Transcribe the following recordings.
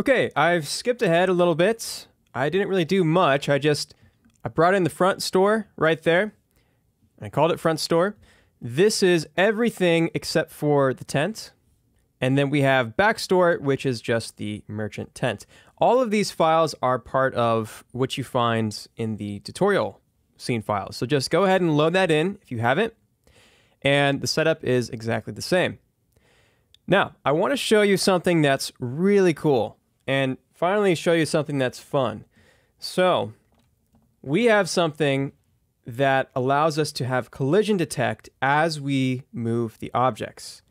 Okay, I've skipped ahead a little bit. I didn't really do much. I just I brought in the front store right there. I called it front store. This is everything except for the tent. And then we have back store, which is just the merchant tent. All of these files are part of what you find in the tutorial scene files. So just go ahead and load that in if you haven't. And the setup is exactly the same. Now, I want to show you something that's really cool and finally show you something that's fun. So, we have something that allows us to have collision detect as we move the objects.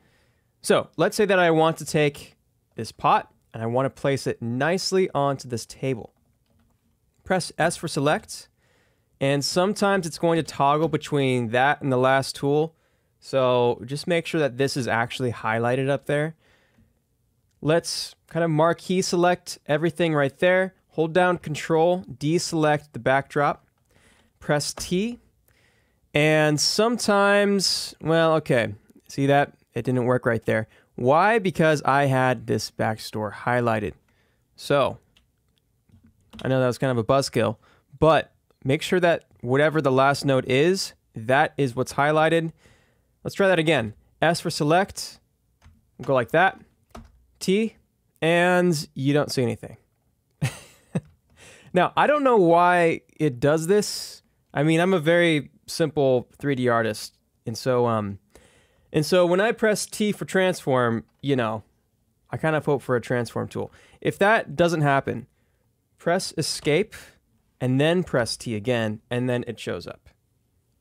So let's say that I want to take this pot and I want to place it nicely onto this table. Press S for select, and sometimes it's going to toggle between that and the last tool. So just make sure that this is actually highlighted up there. Let's kind of marquee select everything right there. Hold down control, deselect the backdrop, press T. And sometimes, well, okay, see that? It didn't work right there. Why? Because I had this backstore highlighted. So, I know that was kind of a buzzkill, but make sure that whatever the last note is, that is what's highlighted. Let's try that again. S for select, go like that. T, and you don't see anything. now, I don't know why it does this. I mean, I'm a very simple 3D artist, and so um, and so when I press T for transform, you know, I kind of hope for a transform tool. If that doesn't happen, press escape and then press T again, and then it shows up.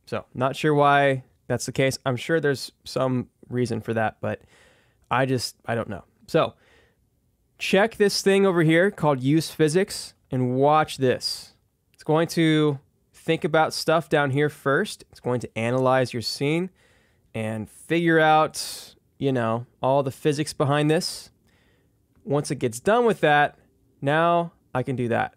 So, not sure why that's the case. I'm sure there's some reason for that, but I just, I don't know. So, check this thing over here called use physics and watch this. It's going to think about stuff down here first. It's going to analyze your scene and figure out, you know, all the physics behind this. Once it gets done with that, now I can do that.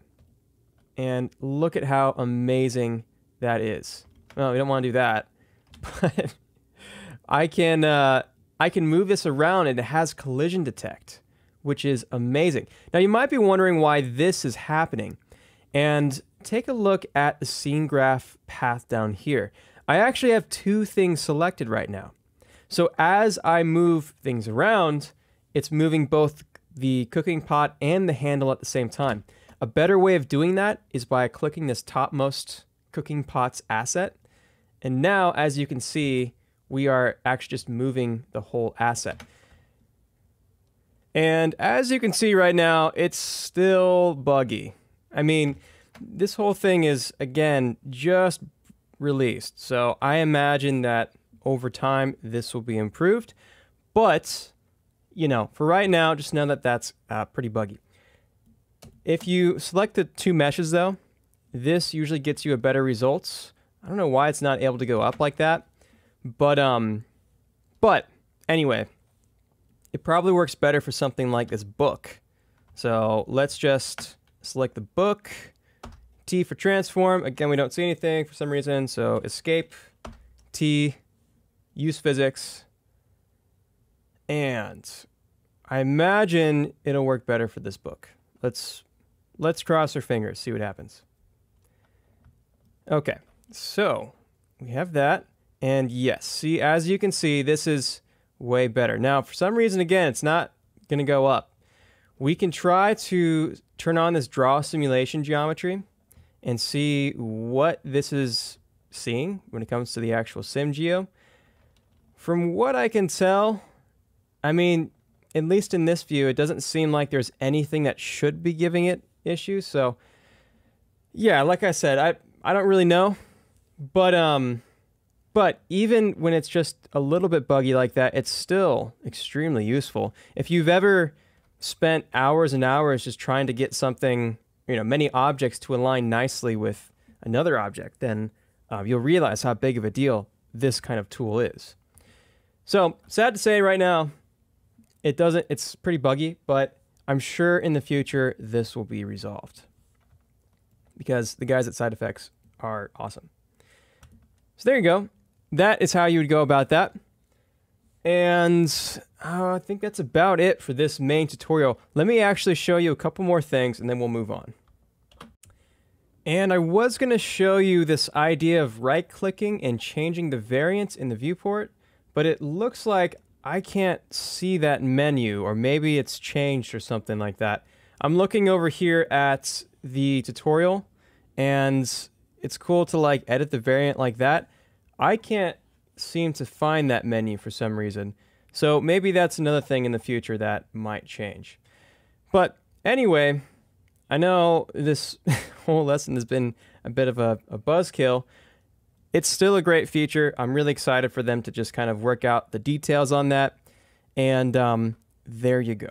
And look at how amazing that is. Well, we don't want to do that, but I can uh, I can move this around and it has collision detect, which is amazing. Now you might be wondering why this is happening, and take a look at the scene graph path down here. I actually have two things selected right now. So as I move things around, it's moving both the cooking pot and the handle at the same time. A better way of doing that is by clicking this topmost cooking pots asset. And now, as you can see, we are actually just moving the whole asset. And as you can see right now, it's still buggy. I mean, this whole thing is, again, just released. So I imagine that over time this will be improved. But, you know, for right now, just know that that's uh, pretty buggy. If you select the two meshes though, this usually gets you a better results. I don't know why it's not able to go up like that. But, um, but anyway, it probably works better for something like this book. So let's just select the book T for transform. Again, we don't see anything for some reason. So escape, T, use physics. And I imagine it'll work better for this book. Let's let's cross our fingers, see what happens. Okay, so we have that. And yes, see, as you can see, this is way better. Now, for some reason, again, it's not going to go up. We can try to turn on this draw simulation geometry and see what this is seeing when it comes to the actual SimGeo. From what I can tell, I mean, at least in this view, it doesn't seem like there's anything that should be giving it issues. So, yeah, like I said, I I don't really know, but um, but even when it's just a little bit buggy like that, it's still extremely useful. If you've ever spent hours and hours just trying to get something you know many objects to align nicely with another object, then uh, you'll realize how big of a deal this kind of tool is. So sad to say right now, it doesn't. It's pretty buggy, but I'm sure in the future this will be resolved because the guys at Side Effects are awesome. So there you go. That is how you would go about that. And uh, I think that's about it for this main tutorial. Let me actually show you a couple more things and then we'll move on. And I was going to show you this idea of right-clicking and changing the variants in the viewport, but it looks like I can't see that menu, or maybe it's changed or something like that. I'm looking over here at the tutorial, and it's cool to like edit the variant like that. I can't seem to find that menu for some reason. So maybe that's another thing in the future that might change. But anyway, I know this whole lesson has been a bit of a, a buzzkill. It's still a great feature. I'm really excited for them to just kind of work out the details on that. And um, there you go.